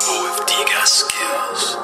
Poeftiga skills.